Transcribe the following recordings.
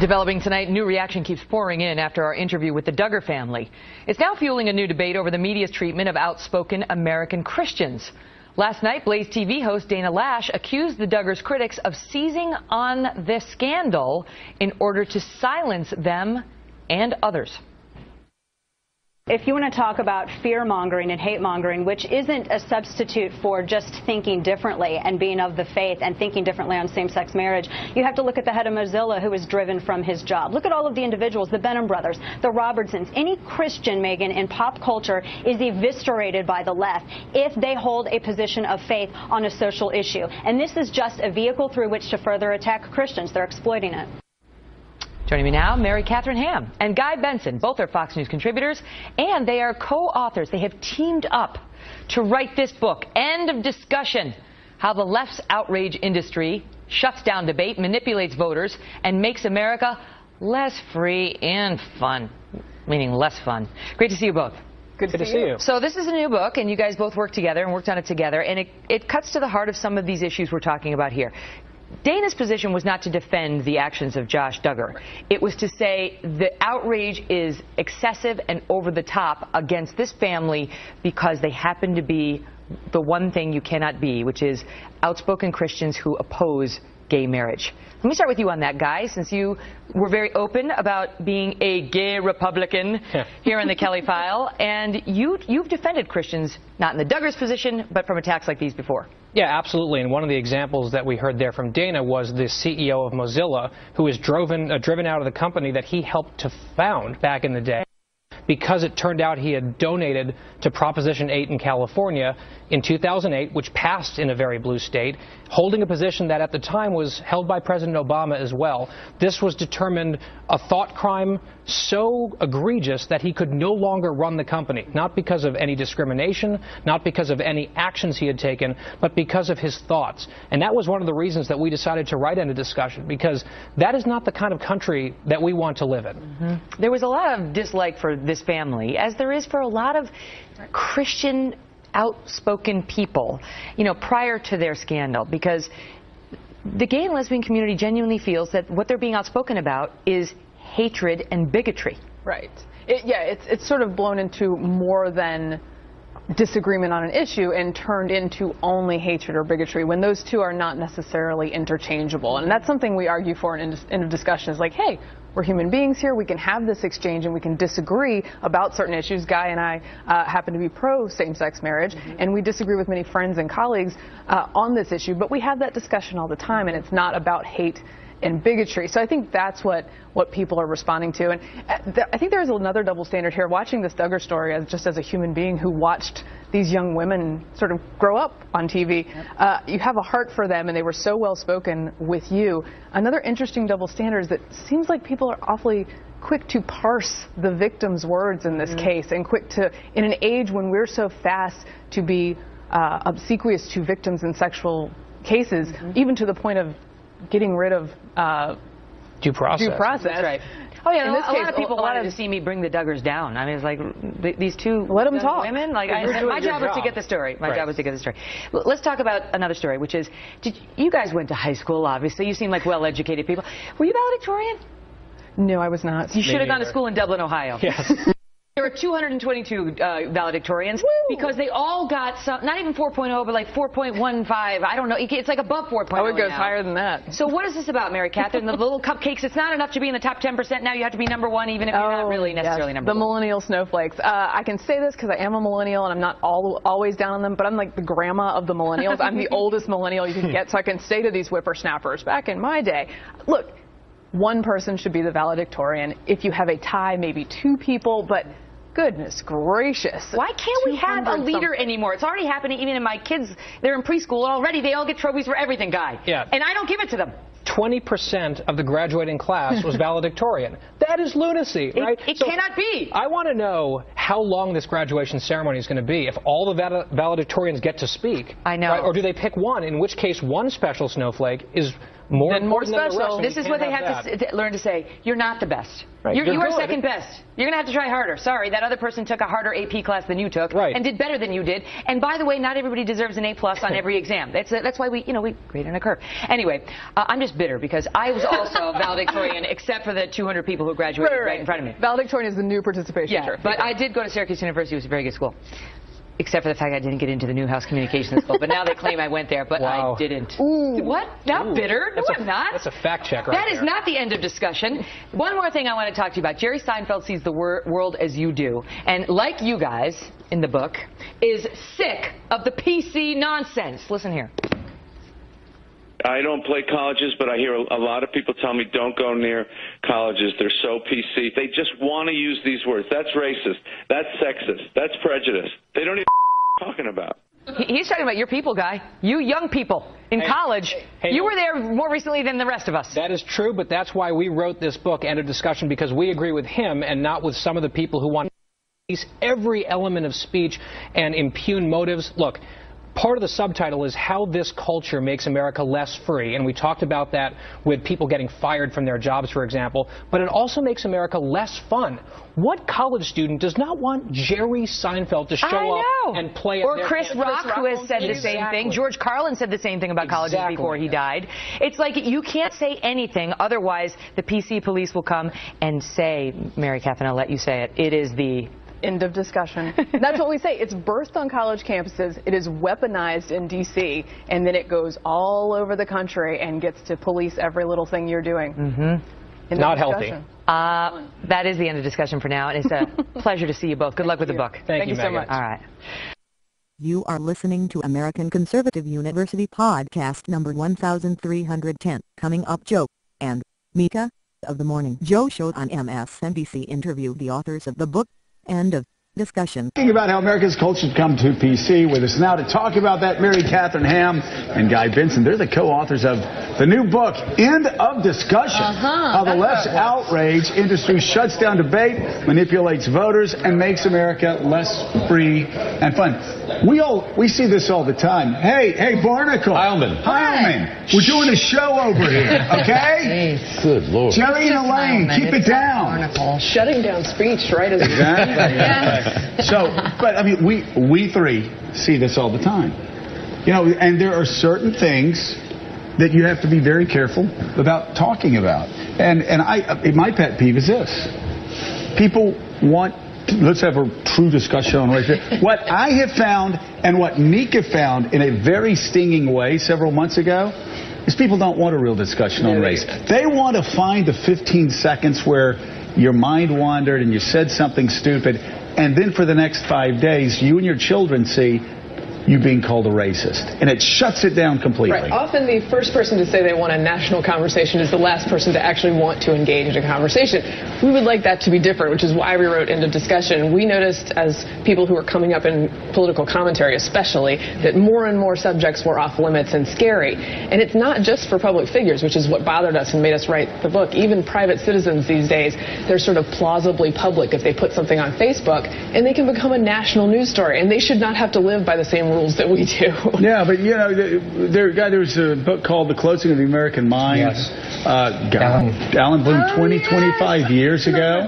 Developing tonight, new reaction keeps pouring in after our interview with the Duggar family. It's now fueling a new debate over the media's treatment of outspoken American Christians. Last night, Blaze TV host Dana Loesch accused the Duggars' critics of seizing on this scandal in order to silence them and others. If you want to talk about fear mongering and hate mongering, which isn't a substitute for just thinking differently and being of the faith and thinking differently on same sex marriage, you have to look at the head of Mozilla who was driven from his job. Look at all of the individuals, the Benham brothers, the Robertsons. Any Christian, Megyn, in pop culture is eviscerated by the left if they hold a position of faith on a social issue. And this is just a vehicle through which to further attack Christians. They're exploiting it. Joining me now, Mary Katharine Ham and Guy Benson. Both are Fox News contributors, and they are co-authors. They have teamed up to write this book, End of Discussion, How the Left's Outrage Industry Shuts Down Debate, Manipulates Voters, and Makes America Less Free and Fun, meaning less fun. Great to see you both. Good, Good to, see you. you. So this is a new book, and you guys both worked together and worked on it together, and it, it cuts to the heart of some of these issues we're talking about here. Dana's position was not to defend the actions of Josh Duggar. It was to say the outrage is excessive and over the top against this family because they happen to be the one thing you cannot be, which is outspoken Christians who oppose gay marriage. Let me start with you on that, Guy, since you were very open about being a gay Republican here in the Kelly file, and you, you've defended Christians, not in the Duggars position, but from attacks like these before. Yeah, absolutely. And one of the examples that we heard there from Dana was the CEO of Mozilla, who was driven, uh, driven out of the company that he helped to found back in the day because it turned out he had donated to Proposition 8 in California in 2008, which passed in a very blue state, holding a position that at the time was held by President Obama as well. This was determined a thought crime so egregious that he could no longer run the company, not because of any discrimination, not because of any actions he had taken, but because of his thoughts. And that was one of the reasons that we decided to write End of Discussion, because that is not the kind of country that we want to live in. Mm -hmm. There was a lot of dislike for this family, as there is for a lot of Christian outspoken people, you know, prior to their scandal, because the gay and lesbian community genuinely feels that what they're being outspoken about is hatred and bigotry. Right. It, yeah, it's it's sort of blown into more than disagreement on an issue and turned into only hatred or bigotry when those two are not necessarily interchangeable. And that's something we argue for in, End of Discussion is like, hey, we're human beings here. We can have this exchange and we can disagree about certain issues. Guy and I uh, happen to be pro same-sex marriage, mm -hmm. and we disagree with many friends and colleagues uh, on this issue. But we have that discussion all the time, and it's not about hate and bigotry. So I think that's what, what people are responding to. And uh, I think there's another double standard here. Watching this Duggar story as just as a human being who watched these young women sort of grow up on TV, yep. uh, you have a heart for them, and they were so well spoken with you. Another interesting double standard is that it seems like people are awfully quick to parse the victim's words in this mm case, and quick to, in an age when we're so fast to be uh, obsequious to victims in sexual cases, mm -hmm. even to the point of getting rid of uh, due process. Due process. That's right. Oh yeah, in a, case, lot of people wanted to see me bring the Duggars down. I mean, it's like these two let them talk. women. Like I, my job, was to get the story. My right. job was to get the story. Let's talk about another story, which is, did you guys went to high school? Obviously, you seem like well-educated people. Were you valedictorian? No, I was not. You should have gone to school in Dublin, Ohio. Yes. Were 222 uh, valedictorians Woo! because they all got some, not even 4.0, but like 4.15. I don't know. It's like above 4.0. Oh, it goes now. higher than that. So what is this about, Mary Katharine? the little cupcakes. It's not enough to be in the top 10%. Now you have to be number one, even if you're not really necessarily yes. number the one. The millennial snowflakes. Uh, I can say this because I am a millennial and I'm not all, always down on them, but I'm like the grandma of the millennials. I'm the oldest millennial you can get, so I can say to these whippersnappers, back in my day, look, one person should be the valedictorian. If you have a tie, maybe two people, but Goodness gracious. Why can't we have a leader something. anymore? It's already happening even in my kids. They're in preschool already. They all get trophies for everything, guy. Yeah. And I don't give it to them. 20% of the graduating class was valedictorian. That is lunacy, right? It, it so cannot be. I want to know how long this graduation ceremony is going to be. If all the valedictorians get to speak. I know. Right? Or do they pick one, in which case one special snowflake is More then more important than special. This is what they have have to s- learn to say. You're not the best. Right. You're, You're you are good. second best. You're going to have to try harder. Sorry, that other person took a harder AP class than you took Right. and did better than you did. And by the way, not everybody deserves an A plus on every exam. That's that's why we, you know, we grade on a curve. Anyway, uh, I'm just bitter because I was also valedictorian, except for the 200 people who graduated right, in front of me. Valedictorian is the new participation Yeah, trophy. but I did go to Syracuse University. It was a very good school. Except for the fact I didn't get into the Newhouse Communications School. But now they claim I went there, but Wow. I didn't. What? Not bitter? No, That's a- I'm not. that's a fact check right That is there. not the end of discussion. One more thing I want to talk to you about. Jerry Seinfeld sees the wor- world as you do. And like you guys in the book, is sick of the PC nonsense. Listen here. I don't play colleges, but I hear a, a lot of people tell me don't go near colleges. They're so PC. They just want to use these words. That's racist. That's sexist. That's prejudice. They don't even talking about. He's talking about your people, guy. You young people in Hey, college. hey, you were there more recently than the rest of us. That is true, but that's why we wrote this book, End of Discussion, because we agree with him and not with some of the people who want to police every element of speech and impugn motives. Look, part of the subtitle is how this culture makes America less free, and we talked about that with people getting fired from their jobs, for example, but it also makes America less fun. What college student does not want Jerry Seinfeld to show up and play or at their Chris? Rock, who has said the same thing. George Carlin said the same thing about colleges before he died. It's like you can't say anything, otherwise the PC police will come and say, Mary Katharine, I'll let you say it. It is the End of discussion. That's what we say. It's birthed on college campuses. It is weaponized in D.C. and then it goes all over the country and gets to police every little thing you're doing. Mm-hmm. Not healthy. Uh, that is the end of discussion for now, and it's a pleasure to see you both. Good luck with the book. Thank, Thank you so much. All right. You are listening to American Conservative University podcast number 1310, Coming Up Joe, and Mika, of the Morning Joe Show on MSNBC interview the authors of the book, End of Discussion. Talking about how America's culture has come to PC with us now to talk about that, Mary Katharine Ham and Guy Benson. They're the co-authors of the new book, End of Discussion. how the left's outrage industry shuts down debate, manipulates voters, and makes America less free and fun. We all we see this all the time. Hey, hey, Barnicle. Heilemann. Heilemann. We're doing a show over here, okay? Good lord. Jerry and Elaine, keep it down. Barnicle. Shutting down speech, right? As Exactly. So, but I mean, we we three see this all the time, you know, and there are certain things that you have to be very careful about talking about. And and I, uh, my pet peeve is this: people want. Let's have a true discussion on race. What I have found, and what Mika found in a very stinging way several months ago, is people don't want a real discussion on race. They want to find the 15 seconds where your mind wandered and you said something stupid, and then for the next five days, you and your children see you being called a racist. And it shuts it down completely. Right. Often the first person to say they want a national conversation is the last person to actually want to engage in a conversation. We would like that to be different, which is why we wrote End of Discussion. We noticed as people who are coming up in political commentary especially, that more and more subjects were off limits and scary. And it's not just for public figures, which is what bothered us and made us write the book. Even private citizens these days, they're sort of plausibly public if they put something on Facebook, and they can become a national news story. And they should not have to live by the same rules that we do. Yeah, but you know, there, there, guy, there was a book called The Closing of the American Mind. Yes. Uh, God, Allan Bloom, 20, 25 years ago.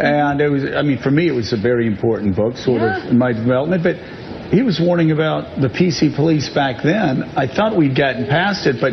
And it was, I mean, for me, it was a very important book, sort of, in my development. But he was warning about the PC police back then. I thought we'd gotten past it, but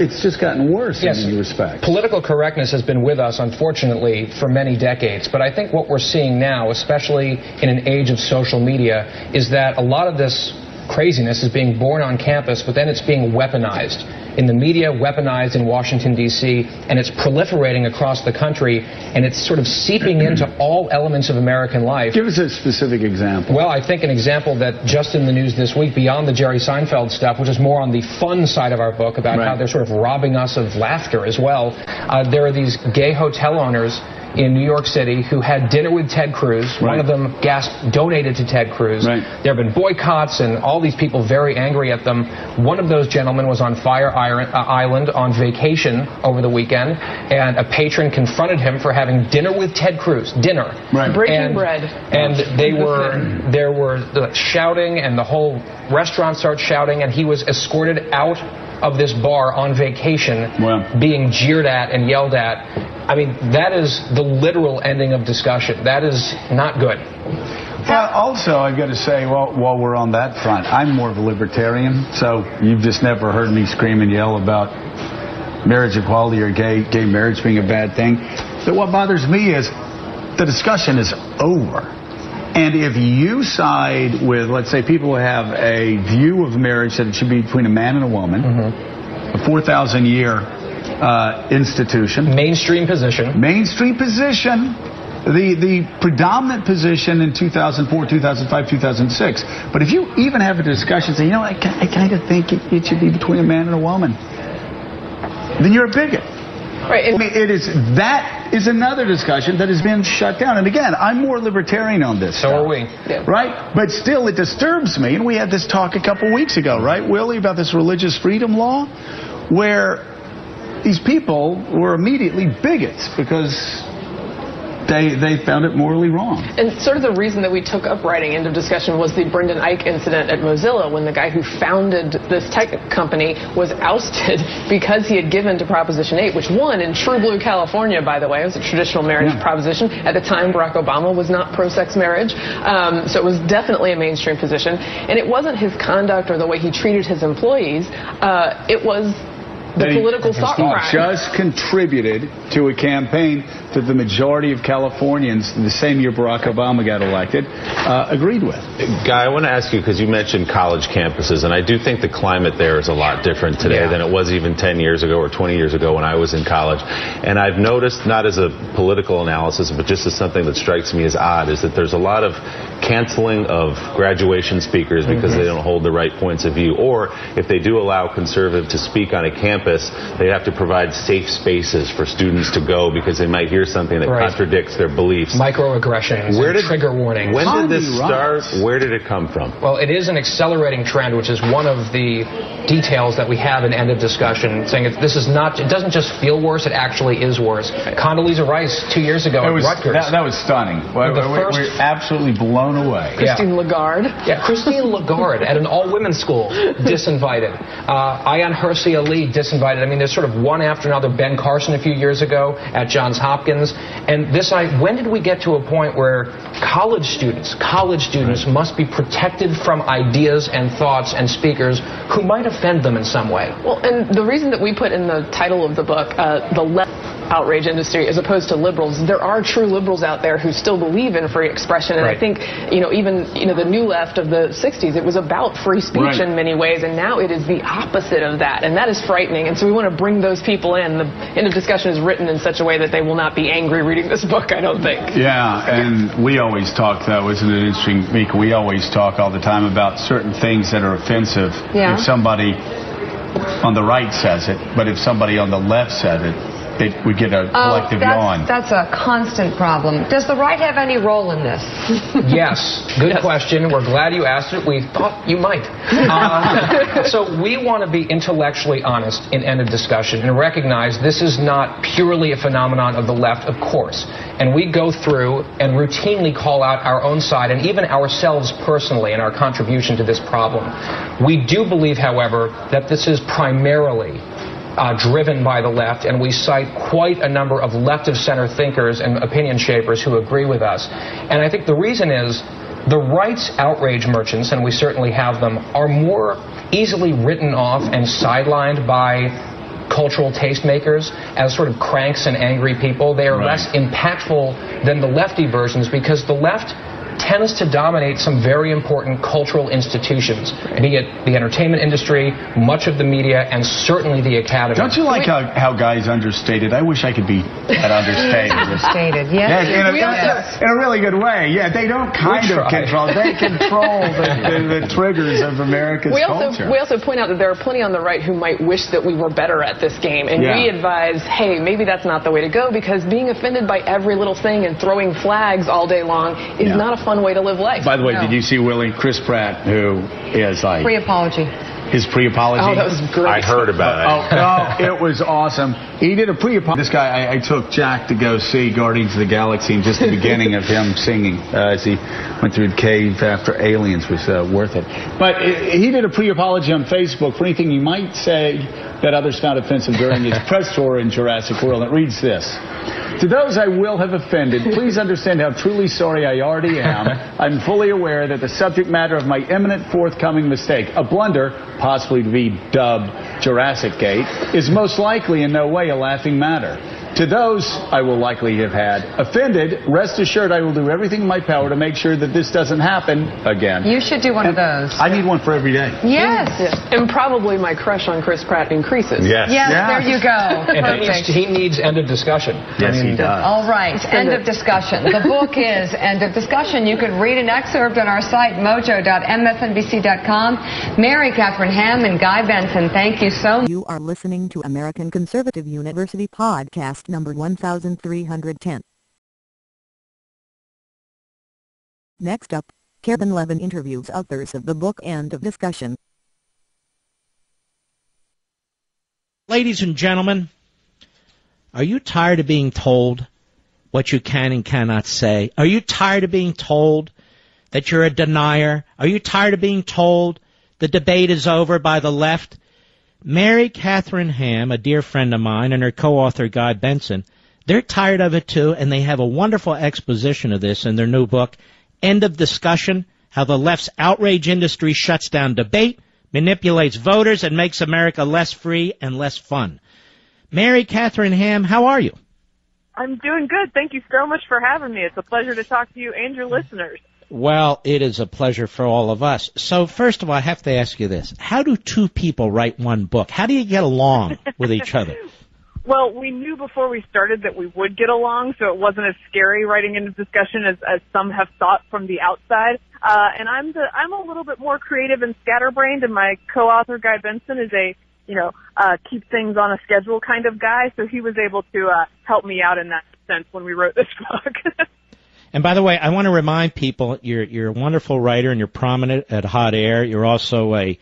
it's just gotten worse Yes. in many respects. Political correctness has been with us, unfortunately, for many decades. But I think what we're seeing now, especially in an age of social media, is that a lot of this craziness is being born on campus, but then it's being weaponized in the media, weaponized in Washington, D.C., and it's proliferating across the country, and it's sort of seeping into all elements of American life. Give us a specific example. Well, I think an example that just in the news this week, beyond the Jerry Seinfeld stuff, which is more on the fun side of our book about Right. how they're sort of robbing us of laughter as well, uh, there are these gay hotel owners in New York City who had dinner with Ted Cruz. One of them gasped, donated to Ted Cruz. Right. There have been boycotts and all these people very angry at them. One of those gentlemen was on Fire uh, Island on vacation over the weekend, and a patron confronted him for having dinner with Ted Cruz. Dinner. Right. Breaking and, bread. And they were there were shouting, and the whole restaurant started shouting, and he was escorted out of this bar on vacation being jeered at and yelled at. I mean, that is the literal ending of discussion. That is not good. Well, also, I've got to say, well, while we're on that front, I'm more of a libertarian, so you've just never heard me scream and yell about marriage equality or gay gay marriage being a bad thing. But what bothers me is the discussion is over. And if you side with, let's say, people who have a view of marriage that it should be between a man and a woman, a 4,000 year uh, institution, Mainstream position. mainstream position, the the predominant position in 2004, 2005, 2006. But if you even have a discussion, say, you know, I, I kind of think it, it should be between a man and a woman, then you're a bigot. Right. I mean, it is that is another discussion that has been shut down. And again, I'm more libertarian on this. So stuff, are we. Yeah. Right? But still, it disturbs me. And we had this talk a couple weeks ago, right, Willie, about this religious freedom law, where these people were immediately bigots because they they found it morally wrong. And sort of the reason that we took up writing End of Discussion was the Brendan Eich incident at Mozilla when the guy who founded this tech company was ousted because he had given to Proposition 8, which won in True Blue, California, by the way. It was a traditional marriage Yeah. proposition. At the time, Barack Obama was not pro-sex marriage. Um, so it was definitely a mainstream position. And it wasn't his conduct or the way he treated his employees. Uh, it was the That he- political thought he crime. just contributed to a campaign that the majority of Californians, the same year Barack Obama got elected, uh, agreed with. Guy, I want to ask you because you mentioned college campuses, and I do think the climate there is a lot different today Yeah. than it was even 10 years ago or 20 years ago when I was in college. And I've noticed, not as a political analysis, but just as something that strikes me as odd, is that there's a lot of canceling of graduation speakers because Mm-hmm. they don't hold the right points of view. Or if they do allow conservative to speak on a campus, they have to provide safe spaces for students to go because they might hear something that Right. contradicts their beliefs. Microaggressions. Where and did trigger warnings. When did this start? Where did it come from? Well, it is an accelerating trend, which is one of the details that we have in end of discussion, saying it, this is not, it doesn't just feel worse, it actually is worse. Condoleezza Rice, two years ago That at was, Rutgers. that, that was stunning. We, The we- first- we're absolutely blown away. Yeah. Christine Lagarde. Yeah, Christine Lagarde at an all-women's school, disinvited. Uh, Ayaan Hirsi Ali, disinvited. I mean, there's sort of one after another. Ben Carson a few years ago at Johns Hopkins. And this, I, when did we get to a point where college students, college students must be protected from ideas and thoughts and speakers who might offend them in some way? Well, and the reason that we put in the title of the book, uh, the left outrage industry, as opposed to liberals, there are true liberals out there who still believe in free expression. And Right. I think, you know, even you know the new left of the '60s, it was about free speech Right. in many ways, and now it is the opposite of that, and that is frightening. And so we want to bring those people in. The end of discussion is written in such a way that they will not be angry reading this book. I don't think. Yeah, and we always talk, though, isn't it interesting, Mika? We always talk all the time about certain things that are offensive Yeah. if somebody on the right says it, but if somebody on the left said it, it we get a collective oh, yawn. that's, that's a constant problem. Does the right have any role in this? Yes, good question. We're glad you asked it. We thought you might. Um, so we want to be intellectually honest in end of discussion and recognize this is not purely a phenomenon of the left, of course. And we go through and routinely call out our own side and even ourselves personally in our contribution to this problem. We do believe, however, that this is primarily uh, driven by the left, and we cite quite a number of left of center thinkers and opinion shapers who agree with us. And I think the reason is the right's outrage merchants, and we certainly have them, are more easily written off and sidelined by cultural tastemakers as sort of cranks and angry people. They are Right. less impactful than the lefty versions because the left tends to dominate some very important cultural institutions, be it the entertainment industry, much of the media, and certainly the academy. Don't you like how, how guys understated? I wish I could be that understated. Understated, Yeah, yes. in, a, We also- in a really good way. Yeah, they don't kind of control. They control the, the, the triggers of America's We also culture. we also point out that there are plenty on the right who might wish that we were better at this game, and Yeah. we advise, hey, maybe that's not the way to go because being offended by every little thing and throwing flags all day long is Yeah. not a fun way to live life. By the way, No. did you see Willie Chris Pratt, who is like Free apology. His pre-apology? Oh, that was great. I heard about it. Oh, no, it was awesome. He did a pre-apology. This guy, I, I took Jack to go see Guardians of the Galaxy, and just the beginning of him singing uh, as he went through the cave after Aliens was uh, worth it. But it, he did a pre-apology on Facebook for anything you might say that others found offensive during his press tour in Jurassic World. It reads this. To those I will have offended, please understand how truly sorry I already am. I'm fully aware that the subject matter of my imminent forthcoming mistake, a blunder, possibly to be dubbed Jurassic Gate, is most likely in no way a laughing matter. To those I will likely have had offended, rest assured I will do everything in my power to make sure that this doesn't happen again. You should do one of those. I need one for every day. Yes. And probably my crush on Chris Pratt increases. Yes. Yes, Yeah. there you go. And he needs, Perfect. he needs end of discussion. Yes, I mean, he does. All right, end of discussion. The book is End of Discussion. You can read an excerpt on our site, mojo.msnbc.com. Mary Katharine Ham and Guy Benson, thank you so much. You are listening to American Conservative University podcast number 1310. Next up, Kevin Levin interviews authors of the book End of Discussion. Ladies and gentlemen, are you tired of being told what you can and cannot say? Are you tired of being told that you're a denier? Are you tired of being told the debate is over by the left? Mary Katharine Ham, a dear friend of mine, and her co-author Guy Benson, they're tired of it too, and they have a wonderful exposition of this in their new book, End of Discussion, How the Left's Outrage Industry Shuts Down Debate, Manipulates Voters, and Makes America Less Free and Less Fun. Mary Katharine Ham, how are you? I'm doing good. Thank you so much for having me. It's a pleasure to talk to you and your mm-hmm. listeners. Well, it is a pleasure for all of us. So, first of all, I have to ask you this. How do two people write one book? How do you get along with each other? Well, we knew before we started that we would get along, so it wasn't as scary writing End of Discussion as, as some have thought from the outside. Uh, and I'm the I'm a little bit more creative and scatterbrained, and my co-author Guy Benson is a you know uh, keep things on a schedule kind of guy, so he was able to uh, help me out in that sense when we wrote this book. And by the way, I want to remind people you're you're a wonderful writer and you're prominent at Hot Air. You're also a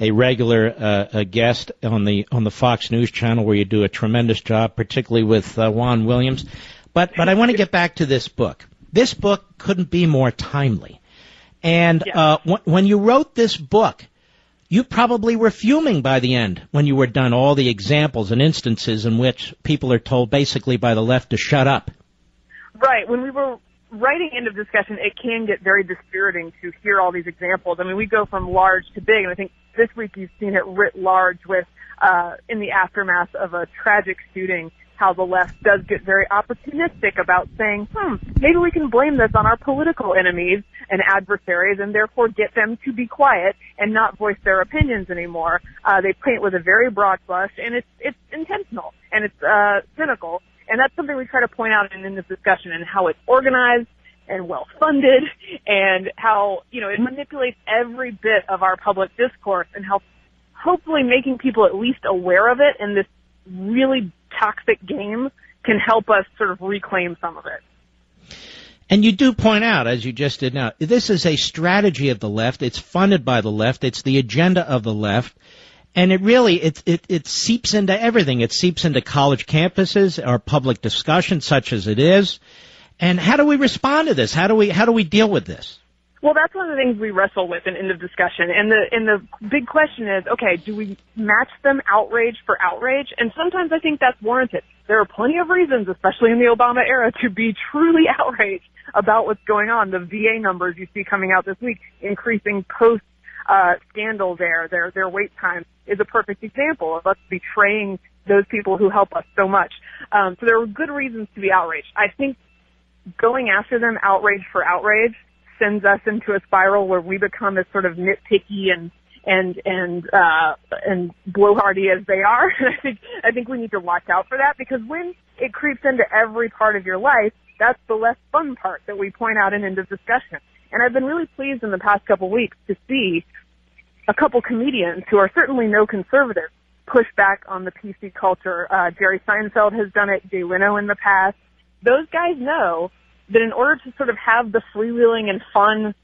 a regular uh, a guest on the on the Fox News channel where you do a tremendous job, particularly with uh, Juan Williams. But but I want to get back to this book. This book couldn't be more timely. And uh, w- when you wrote this book, you probably were fuming by the end when you were done. All the examples and instances in which people are told basically by the left to shut up. Right. When we were writing end of discussion, it can get very dispiriting to hear all these examples. I mean, we go from large to big, and I think this week you've seen it writ large with, uh, in the aftermath of a tragic shooting, how the left does get very opportunistic about saying, hmm, maybe we can blame this on our political enemies and adversaries and therefore get them to be quiet and not voice their opinions anymore. Uh, they paint with a very broad brush and it's, it's intentional and it's, uh, cynical. And that's something we try to point out in, in this discussion and how it's organized and well funded and how, you know, it manipulates every bit of our public discourse and how hopefully making people at least aware of it in this really toxic game can help us sort of reclaim some of it. And you do point out, as you just did now, this is a strategy of the left. It's funded by the left. It's the agenda of the left. And it really, it, it, it seeps into everything. It seeps into college campuses, our public discussion, such as it is. And how do we respond to this? How do we, how do we deal with this? Well, that's one of the things we wrestle with in end of discussion. And the and the big question is, okay, do we match them outrage for outrage? And sometimes I think that's warranted. There are plenty of reasons, especially in the Obama era, to be truly outraged about what's going on. The VA numbers you see coming out this week, increasing post uh, scandal there, their their wait time is a perfect example of us betraying those people who help us so much. Um, so there are good reasons to be outraged. I think going after them outrage for outrage sends us into a spiral where we become as sort of nitpicky and and and uh and blowhardy as they are. I think I think we need to watch out for that because when it creeps into every part of your life, that's the less fun part that we point out in end of discussion. And I've been really pleased in the past couple weeks to see a couple comedians who are certainly no conservatives push back on the PC culture. Uh, Jerry Seinfeld has done it, Jay Leno in the past. Those guys know that in order to sort of have the freewheeling and fun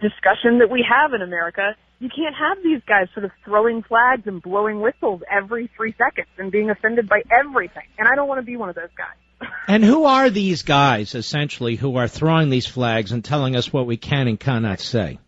discussion that we have in America, you can't have these guys sort of throwing flags and blowing whistles every three seconds and being offended by everything. And I don't want to be one of those guys. And who are these guys, essentially, who are throwing these flags and telling us what we can and cannot say?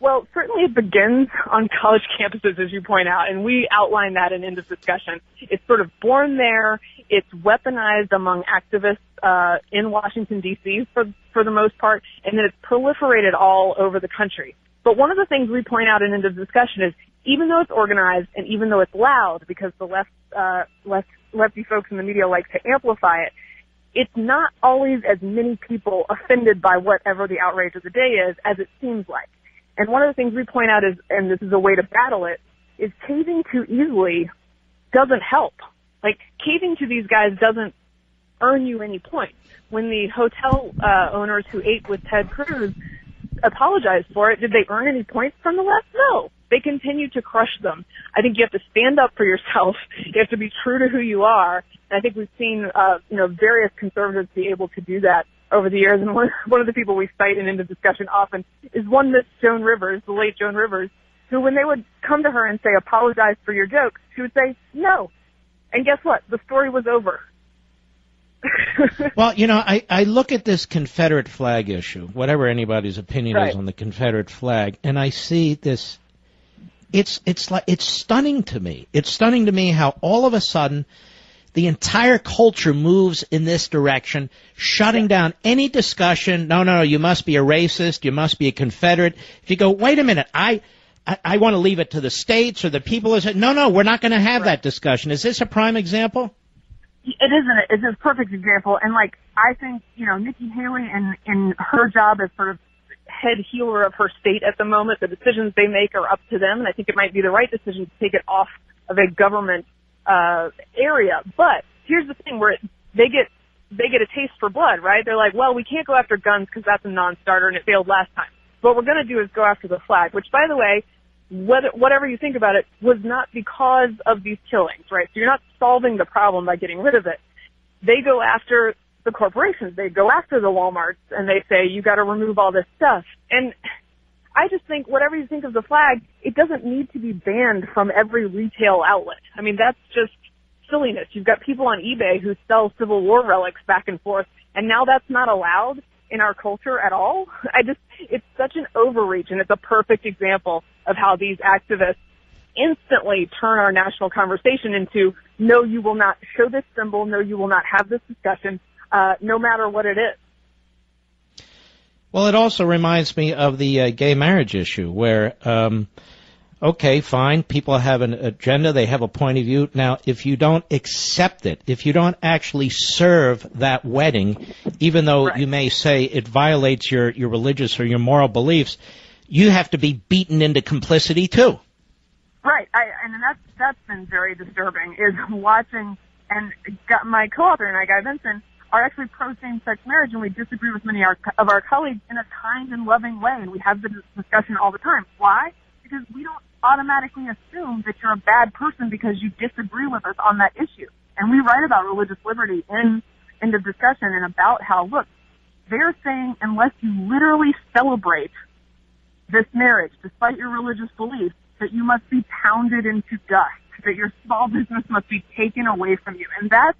Well, certainly it begins on college campuses, as you point out, and we outline that in End of Discussion. It's sort of born there. It's weaponized among activists uh, in Washington D.C. for for the most part, and then it's proliferated all over the country. But one of the things we point out in End of Discussion is even though it's organized and even though it's loud, because the left uh, left lefty folks in the media like to amplify it, it's not always as many people offended by whatever the outrage of the day is as it seems like. And one of the things we point out is, and this is a way to battle it, is caving too easily doesn't help. Like caving to these guys doesn't earn you any points. When the hotel uh, owners who ate with Ted Cruz apologized for it, did they earn any points from the left? No. They continue to crush them. I think you have to stand up for yourself. You have to be true to who you are. And I think we've seen, uh, you know, various conservatives be able to do that over the years. And one, one of the people we cite in the discussion often is one Miss Joan Rivers, the late Joan Rivers, who when they would come to her and say, apologize for your jokes, she would say, no. And guess what? The story was over. well, you know, I, I look at this Confederate flag issue, whatever anybody's opinion right. is on the Confederate flag, and I see this. It's it's like it's stunning to me. It's stunning to me how all of a sudden the entire culture moves in this direction, shutting down any discussion. No, no, no, you must be a racist. You must be a Confederate. If you go, wait a minute, I. I, I want to leave it to the states or the people. Is it? No, no, we're not going to have right. that discussion. Is this a prime example? It isn't. It's a perfect example. And like, I think, you know, Nikki Haley and in her job as sort of head healer of her state at the moment, the decisions they make are up to them. And I think it might be the right decision to take it off of a government, uh, area. But here's the thing where it, they get, they get a taste for blood, right? They're like, well, we can't go after guns because that's a non-starter and it failed last time. What we're going to do is go after the flag, which by the way, whether, whatever you think about it, was not because of these killings, right? So you're not solving the problem by getting rid of it. They go after the corporations. They go after the Walmarts and they say, you got to remove all this stuff. And I just think whatever you think of the flag, it doesn't need to be banned from every retail outlet. I mean, that's just silliness. You've got people on eBay who sell Civil War relics back and forth, and now that's not allowed in our culture at all. I just, it's such an overreach and it's a perfect example of how these activists instantly turn our national conversation into, no, you will not show this symbol, no, you will not have this discussion, uh, no matter what it is. Well, it also reminds me of the uh, gay marriage issue where, um, okay, fine, people have an agenda, they have a point of view. Now, if you don't accept it, if you don't actually serve that wedding, even though right. you may say it violates your, your religious or your moral beliefs, you have to be beaten into complicity too. Right, I, and that's that's been very disturbing. Is watching and got my co-author and I, Guy Benson, are actually pro same-sex marriage, and we disagree with many of our, of our colleagues in a kind and loving way, and we have the discussion all the time. Why? Because we don't automatically assume that you're a bad person because you disagree with us on that issue. And we write about religious liberty in, in the discussion and about how, look, they're saying unless you literally celebrate this marriage, despite your religious beliefs, that you must be pounded into dust, that your small business must be taken away from you. And that's,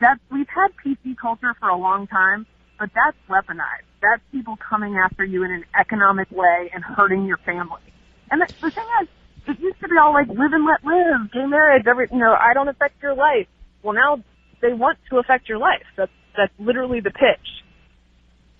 that's, we've had PC culture for a long time, but that's weaponized. That's people coming after you in an economic way and hurting your family. And the, the thing is, it used to be all like live and let live, gay marriage, every, you know, I don't affect your life. Well, now they want to affect your life. That's, that's literally the pitch.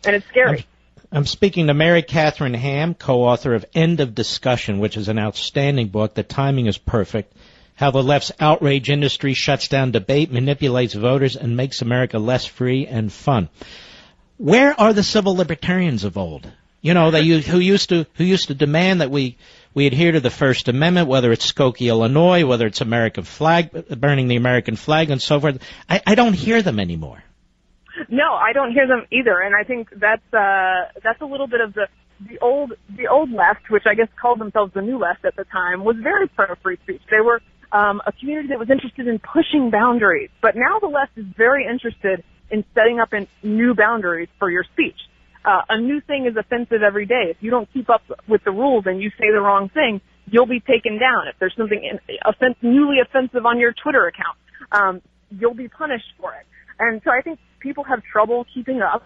And it's scary. I'm, speaking to Mary Katharine Ham, co-author of End of Discussion, which is an outstanding book. The timing is perfect. How the left's outrage industry shuts down debate, manipulates voters, and makes America less free and fun. Where are the civil libertarians of old? You know, they who used to who used to demand that we we adhere to the First Amendment, whether it's Skokie, Illinois, whether it's American flag, burning the American flag, and so forth. I, I don't hear them anymore. No, I don't hear them either, and I think that's uh, that's a little bit of the the old the old left, which I guess called themselves the new left at the time, was very pro free speech. They were um, a community that was interested in pushing boundaries, but now the left is very interested in setting up in new boundaries for your speech. Uh, a new thing is offensive every day. If you don't keep up with the rules and you say the wrong thing, you'll be taken down. If there's something in, offense, newly offensive on your Twitter account, um, you'll be punished for it. And so I think people have trouble keeping up,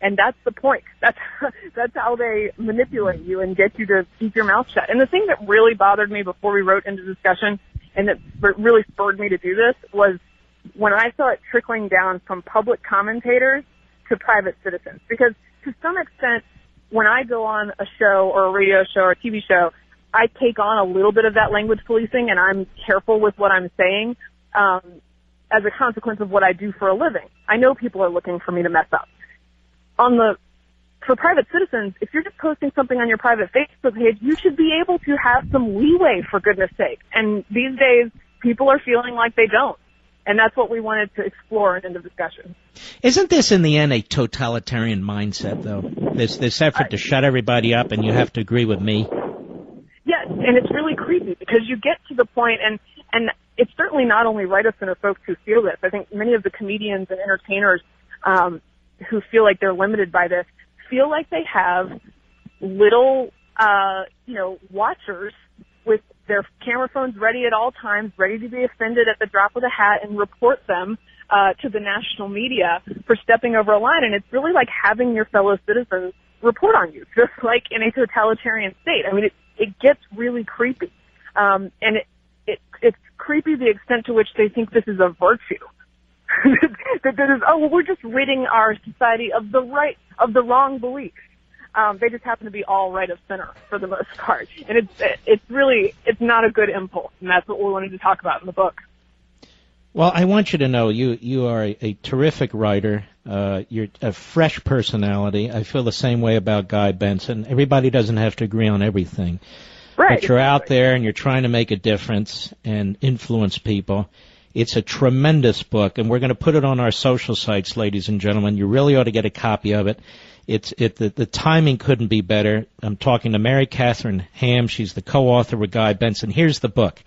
and that's the point. That's that's how they manipulate you and get you to keep your mouth shut. And the thing that really bothered me before we wrote End of Discussion, and that really spurred me to do this, was when I saw it trickling down from public commentators to private citizens. Because to some extent, when I go on a show or a radio show or a TV show, I take on a little bit of that language policing and I'm careful with what I'm saying um, as a consequence of what I do for a living. I know people are looking for me to mess up. On the for private citizens, if you're just posting something on your private Facebook page, you should be able to have some leeway for goodness sake. And these days, people are feeling like they don't. And that's what we wanted to explore in the discussion. Isn't this in the end a totalitarian mindset, though? This this effort to shut everybody up, and you have to agree with me. Yes, and it's really creepy because you get to the point, and and it's certainly not only of center folks who feel this. I think many of the comedians and entertainers um, who feel like they're limited by this feel like they have little, uh, you know, watchers with their camera phones ready at all times, ready to be offended at the drop of a hat and report them uh, to the national media for stepping over a line. And it's really like having your fellow citizens report on you, just like in a totalitarian state. I mean, it, it gets really creepy. Um, and it, it, it's creepy the extent to which they think this is a virtue. that this is, oh, well, we're just ridding our society of the right, of the wrong beliefs. Um, they just happen to be all right of center for the most part. And it's, it's really, it's not a good impulse. And that's what we wanted to talk about in the book. Well, I want you to know you you are a, a terrific writer. Uh, you're a fresh personality. I feel the same way about Guy Benson. Everybody doesn't have to agree on everything, right, but you're out there and you're trying to make a difference and influence people. It's a tremendous book, and we're going to put it on our social sites, ladies and gentlemen. You really ought to get a copy of it. It's it the, the timing couldn't be better. I'm talking to Mary Katharine Ham. She's the co-author with Guy Benson. Here's the book.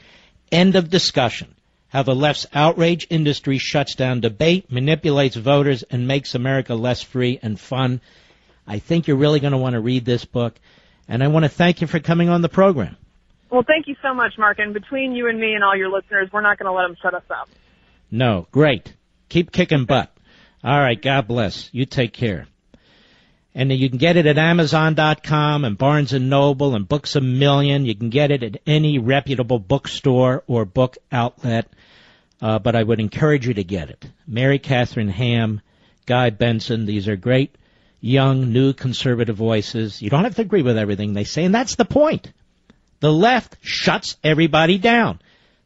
End of discussion. How the left's outrage industry shuts down debate, manipulates voters, and makes America less free and fun. I think you're really going to want to read this book, and I want to thank you for coming on the program. Well, thank you so much, Mark. And between you and me and all your listeners, we're not going to let them shut us up. No, great. Keep kicking butt. All right, God bless. You take care. And you can get it at Amazon.com and Barnes and Noble and Books a Million. You can get it at any reputable bookstore or book outlet. Uh, but I would encourage you to get it. Mary Katharine Ham, Guy Benson. These are great, young, new conservative voices. You don't have to agree with everything they say, and that's the point. The left shuts everybody down.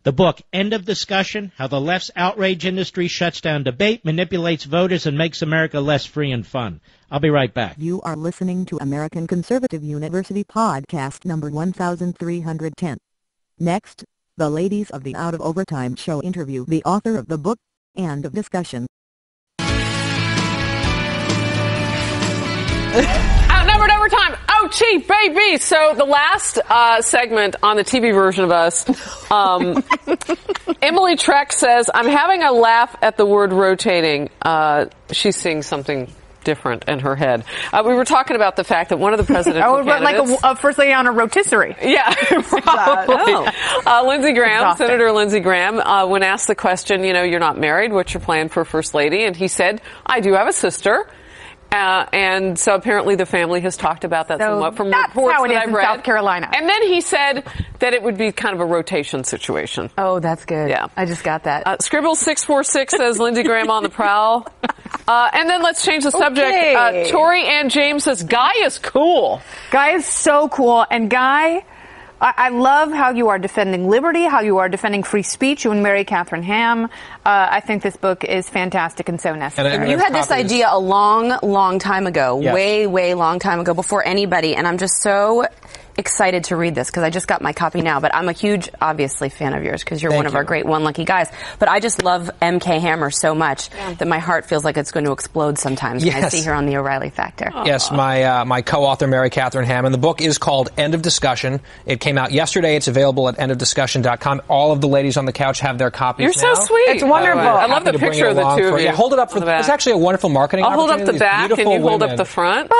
The book, End of Discussion, How the Left's Outrage Industry Shuts Down Debate, Manipulates Voters, and Makes America Less Free and Fun. I'll be right back. You are listening to American Conservative University podcast number 1310. Next, the ladies of the Out of Overtime show interview the author of the book, End of Discussion. Outnumbered overtime. Oh, chief, baby. So the last uh, segment on the TV version of us, um, Emily Treck says, I'm having a laugh at the word rotating. Uh, she's seeing something different in her head. Uh, we were talking about the fact that one of the presidential oh, but like a, a first lady on a rotisserie. yeah, probably. Uh, Lindsey Graham, Exhausting. Senator Lindsey Graham, uh, when asked the question, you know, you're not married, what's your plan for First Lady? And he said, I do have a sister. Uh, and so apparently the family has talked about that So somewhat from that's reports how it that is I've in read. South Carolina. And then he said that it would be kind of a rotation situation. Oh, that's good. Yeah. I just got that. Uh, Scribble six four six says Lindsey Graham on the prowl. Uh, and then let's change the subject. Okay. Uh, Tori and James says Guy is cool. Guy is so cool. And Guy, I, I love how you are defending liberty, how you are defending free speech. You and Mary Katharine Ham. Uh, I think this book is fantastic and so necessary. you had this idea a long, long time ago, Yes. way, way long time ago, before anybody, and I'm just so excited to read this because I just got my copy now. But I'm a huge, obviously, fan of yours because you're one of our great one lucky guys. But I just love M.K. Hammer so much that my heart feels like it's going to explode sometimes when I Yes. see her on the O'Reilly Factor. Yes, my uh, my co-author Mary Katharine Hammond. The book is called End of Discussion. It came out yesterday. It's available at endofdiscussion.com. All of the ladies on the couch have their copies. You're so sweet. It's wonderful. Uh, I love the picture of the two of for- you Yeah, hold it up for the. the back. It's actually a wonderful marketing. I'll hold up the. These back and you beautiful hold up the front.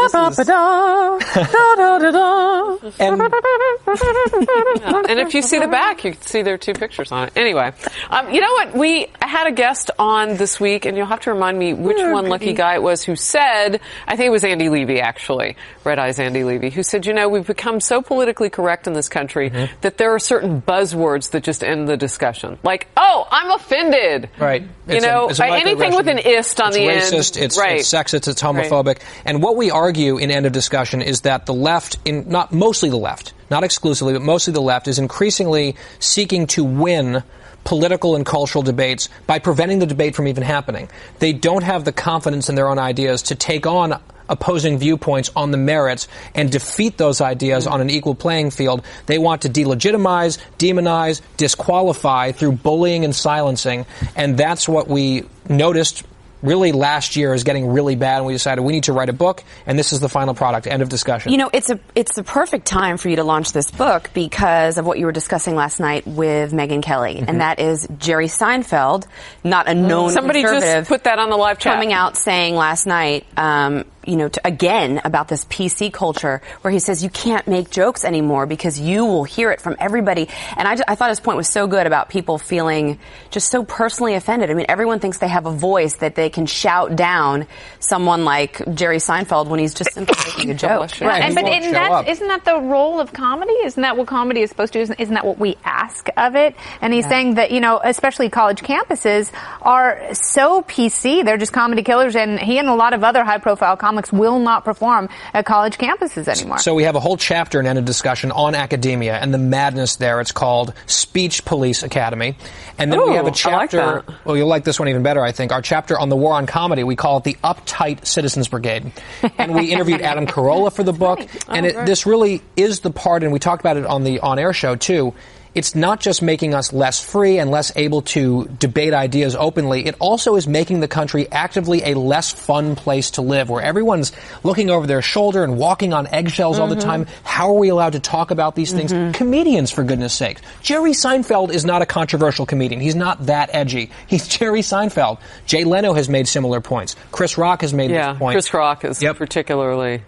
And Yeah, and if you see the back, you can see there are two pictures on it. Anyway, um, you know what? We had a guest on this week, and you'll have to remind me which one lucky guy it was who said, I think it was Andy Levy, actually, Red Eyes Andy Levy, who said, you know, we've become so politically correct in this country that there are certain buzzwords that just end the discussion. Like, oh, I'm offended. Right. You It's know, a anything with an ist on it's the end. racist, It's, right. it's sexist. It's Right. homophobic. And what we argue in end of discussion is that the left, in not mostly the left, not exclusively, but mostly the left, is increasingly seeking to win political and cultural debates by preventing the debate from even happening. They don't have the confidence in their own ideas to take on opposing viewpoints on the merits and defeat those ideas on an equal playing field. They want to delegitimize, demonize, disqualify through bullying and silencing. And that's what we noticed really last year is getting really bad and we decided we need to write a book and this is the final product. End of discussion. You know, it's a it's the perfect time for you to launch this book because of what you were discussing last night with Megyn Kelly, Mm-hmm. and that is Jerry Seinfeld, not a known Somebody just put that on the live chat. coming out saying last night, um, you know, to, again about this PC culture, where he says you can't make jokes anymore because you will hear it from everybody. And I, ju- I thought his point was so good about people feeling just so personally offended. I mean, everyone thinks they have a voice that they can shout down someone like Jerry Seinfeld when he's just simply making a joke. Right, and, but isn't that, isn't that the role of comedy? Isn't that what comedy is supposed to do? Isn't, isn't that what we ask of it? And he's saying that, you know, especially college campuses are so PC. They're just comedy killers. And he and a lot of other high profile comics will not perform at college campuses anymore. So we have a whole chapter and end of discussion on academia and the madness there. It's called Speech Police Academy. And then we have a chapter, that. well, you'll like this one even better, I think. Our chapter on the war on comedy, we call it the Uptight Citizens Brigade. And we interviewed Adam Carolla for the book. And Oh, it, this really is the part, and we talked about it on the on-air show too. It's not just making us less free and less able to debate ideas openly. It also is making the country actively a less fun place to live, where everyone's looking over their shoulder and walking on eggshells all the Mhm. time. How are we allowed to talk about these things? Comedians, for goodness sake. Jerry Seinfeld is not a controversial comedian. He's not that edgy. He's Jerry Seinfeld. Jay Leno has made similar points. Chris Rock has made yeah, this point. Chris Rock is particularly.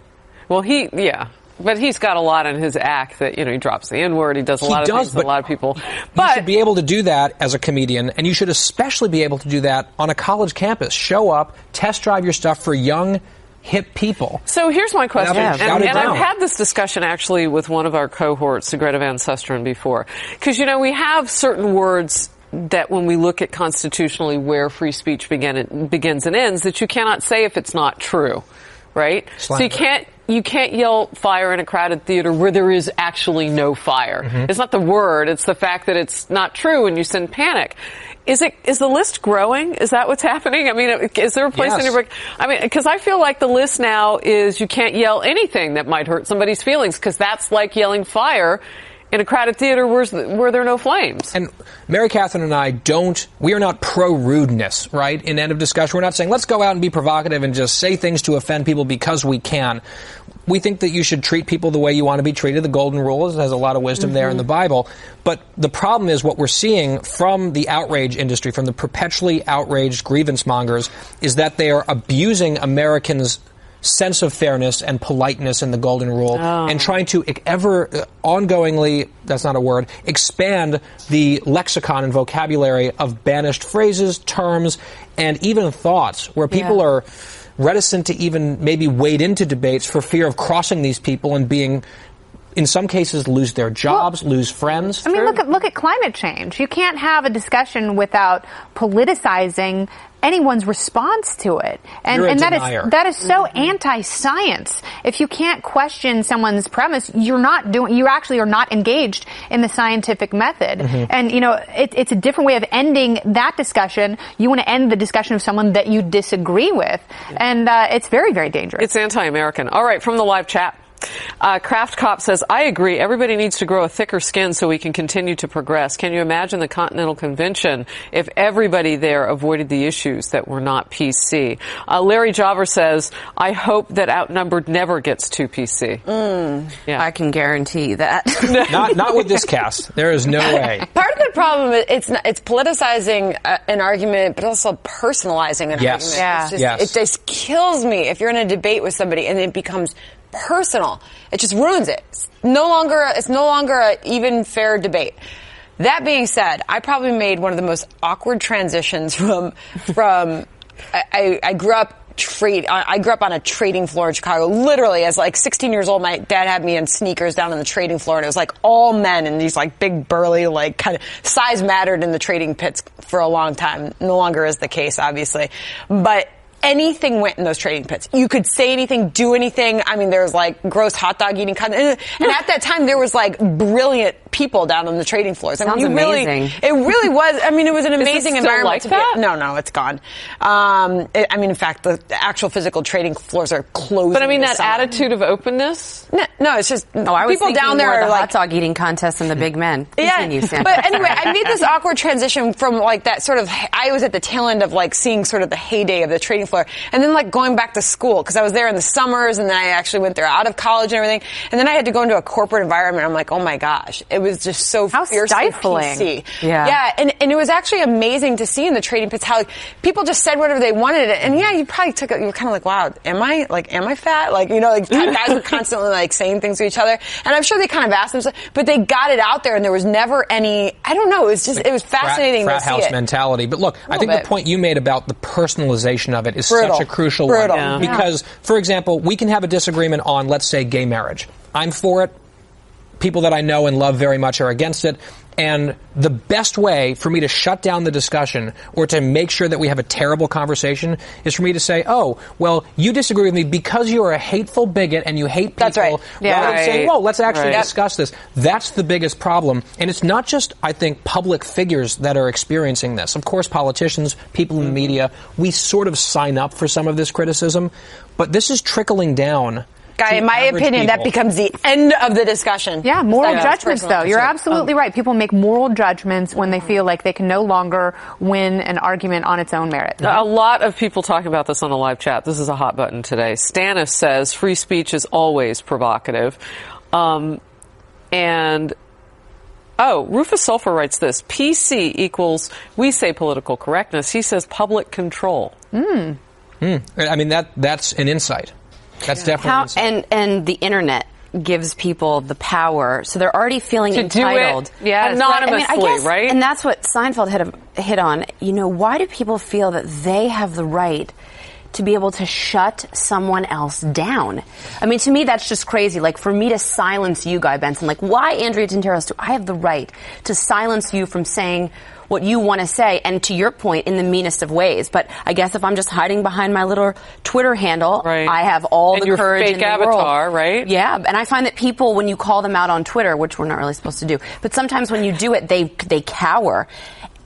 Well, he yeah. But he's got a lot in his act that, you know, he drops the N word, he does a He lot of does, things that a lot of people. you should be able to do that as a comedian, and you should especially be able to do that on a college campus. Show up, test drive your stuff for young, hip people. So here's my question, Yeah, and, and I've had this discussion actually with one of our cohorts, Greta Van Susteren, before, because you know we have certain words that when we look at constitutionally where free speech begin, begins and ends, that you cannot say if it's not true, right? So you can't you can't yell fire in a crowded theater where there is actually no fire. Mhm. It's not the word; it's the fact that it's not true, and you send panic. Is it is the list growing? Is that what's happening? I mean, is there a place in Yes. your book? I mean, because I feel like the list now is you can't yell anything that might hurt somebody's feelings because that's like yelling fire in a crowded theater where's the, where there are no flames. And Mary Katharine and I don't, we are not pro rudeness, right? In end of discussion, we're not saying let's go out and be provocative and just say things to offend people because we can. We think that you should treat people the way you want to be treated. The golden rule has a lot of wisdom there in the Bible. But the problem is what we're seeing from the outrage industry, from the perpetually outraged grievance mongers, is that they are abusing Americans' sense of fairness and politeness in the golden rule and trying to ever uh, ongoingly that's not a word expand the lexicon and vocabulary of banished phrases terms and even thoughts where people Yeah. are reticent to even maybe wade into debates for fear of crossing these people and being in some cases lose their jobs lose friends I mean, look at look at climate change. You can't have a discussion without politicizing anyone's response to it, and You're a and that denier. is that is so anti-science. If you can't question someone's premise, you're not doing. You actually are not engaged in the scientific method, Mm-hmm. Mhm. and you know it, it's a different way of ending that discussion. You want to end the discussion of someone that you disagree with, and uh, it's very very dangerous. It's anti-American. All right, from the live chat. Uh, Kraft Cop says, I agree. Everybody needs to grow a thicker skin so we can continue to progress. Can you imagine the Continental Convention if everybody there avoided the issues that were not PC? Uh, Larry Jobber says, I hope that outnumbered never gets too PC. Yeah. I can guarantee that. not not with this cast. There is no way. Part of the problem is it's not, it's politicizing uh, an argument, but also personalizing an Yes. argument. Yeah. It's just, Yes. It just kills me if you're in a debate with somebody and it becomes personal. It just ruins it. It's no longer it's no longer a even fair debate. That being said, I probably made one of the most awkward transitions from from I, I, grew up trade I I grew up on a trading floor in Chicago. Literally, as like 16 years old, my dad had me in sneakers down on the trading floor, and it was like all men and these like big burly like kind of size mattered in the trading pits for a long time. No longer is the case, obviously, but. Anything went in those trading pits. You could say anything, do anything. I mean, there was like gross hot dog eating of, and at that time there was like brilliant people down on the trading floors. I Sounds you really, amazing. it really was. I mean, it was an amazing still environment. like to be- that? no, no, it's gone. Um, it, I mean, in fact, the, the actual physical trading floors are closed. But I mean, that attitude of openness? No, no, it's just Oh, I was people down there more are the like hot dog eating contest and the big men. Continue, yeah, Sam. but anyway, I made this awkward transition from like that sort of. I was at the tail end of like seeing sort of the heyday of the trading floor, and then like going back to school because I was there in the summers, and then I actually went there out of college and everything, and then I had to go into a corporate environment. I'm like, oh my gosh, it was just so How stifling. PC. Yeah. yeah, and and it was actually amazing to see in the trading pits how like, people just said whatever they wanted, and yeah, you probably took it. You were kind of like, wow, am I like, am I fat? Like, you know, like guys were constantly like saying things to each other, and I'm sure they kind of asked themselves, but they got it out there, and there was never any. I don't know. It was just it was fascinating frat, to frat see house it. mentality. But look, I think bit. the point you made about the personalization of it is Brutal. such a crucial Brutal. one. Yeah. Because, for example, we can have a disagreement on, let's say, gay marriage. I'm for it. People that I know and love very much are against it. And the best way for me to shut down the discussion or to make sure that we have a terrible conversation is for me to say, oh, well, you disagree with me because you're a hateful bigot and you hate people. That's right. Yeah. rather than saying, Right. whoa, let's actually Right. discuss this. That's the biggest problem. And it's not just, I think, public figures that are experiencing this. Of course, politicians, people in the mm-hmm. media, we sort of sign up for some of this criticism, but this is trickling down. Guy, in my average opinion, that becomes the end of the discussion. Yeah, moral Yeah. judgments, though. You're absolutely right. People make moral judgments when they feel like they can no longer win an argument on its own merit. A lot of people talking about this on the live chat. This is a hot button today. Stannis says free speech is always provocative. Um, and oh, Rufus Sulfur writes this: PC equals we say political correctness. He says public control. Hmm. I mean, that that's an insight. That's definitely an How, and and the internet gives people the power, so they're already feeling To do it, entitled. yes. anonymously, I guess- right? And that's what Seinfeld hit hit on. You know, why do people feel that they have the right? To be able to shut someone else down. I mean, to me, that's just crazy. Like, for me to silence you, Guy Benson, like, why, Andrea Tantaros, do I have the right to silence you from saying what you want to say, and to your point, in the meanest of ways. But I guess if I'm just hiding behind my little Twitter handle, I have all And the your courage fake in the avatar, world. right? Yeah, and I find that people, when you call them out on Twitter, which we're not really supposed to do, but sometimes when you do it, they they cower.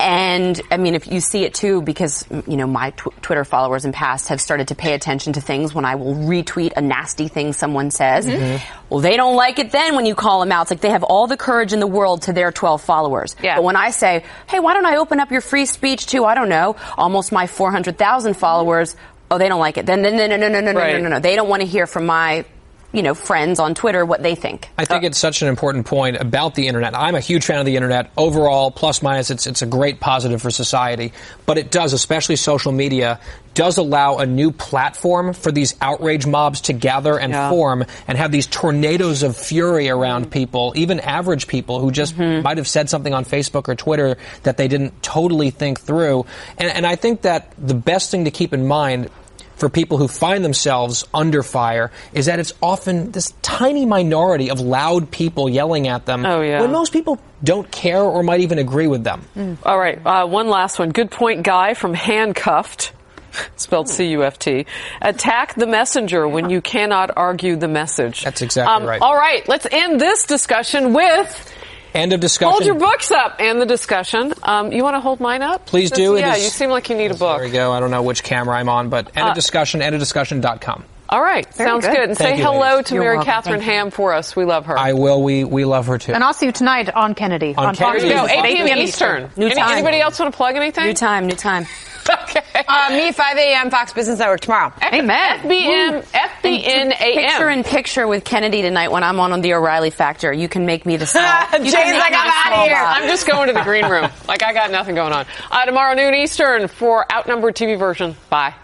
And I mean, if you see it too, because you know my tw- Twitter followers in past have started to pay attention to things when I will retweet a nasty thing someone says. Mm-hmm. Well, they don't like it then when you call them out. It's like they have all the courage in the world to their 12 followers. Yeah. But when I say, hey, why don't I open up your free speech to, I don't know, almost my 400,000 followers, oh, they don't like it. Then, then, no, no, no, no, no, no, Right. no, no, no. They don't want to hear from my, you know, friends on Twitter what they think. I think uh, it's such an important point about the internet. I'm a huge fan of the internet overall, plus minus. It's it's a great positive for society, but it does, especially social media, does allow a new platform for these outrage mobs to gather and Yeah. form and have these tornadoes of fury around people, even average people who just mm-hmm. might have said something on Facebook or Twitter that they didn't totally think through. And, and I think that the best thing to keep in mind for people who find themselves under fire is that it's often this tiny minority of loud people yelling at them Oh, yeah. when most people don't care or might even agree with them. All right, uh, one last one. Good point, guy from Handcuffed, spelled C-U-F-T. Attack the messenger when you cannot argue the message. That's exactly Um, right. All right, let's end this discussion with End of discussion. hold your books up and the discussion. Um, you want to hold mine up? Please Since- do. Yeah, is- you seem like you need a book. There we go. I don't know which camera I'm on, but end Uh, of discussion, end of discussion.com. All right, Very sounds good. good. And Thank say you, hello ladies. to You're Mary welcome. Katharine Thank you. Ham for us. We love her. I will. We we love her too. And I'll see you tonight on Kennedy On on, Fox Kennedy. News. Go, 8 8 p.m. Eastern. New Any- time. Anybody else want to plug anything? New time, new time. Uh, me, 5 a.m. Fox Business Network tomorrow. Amen. FBM, FBN Picture AM. in picture with Kennedy tonight when I'm on on the O'Reilly Factor. You can make me the small. you Jay's like, "I'm out of here." bob. I'm just going to the green room. Like I got nothing going on. Uh, tomorrow noon Eastern for Outnumbered TV version. Bye.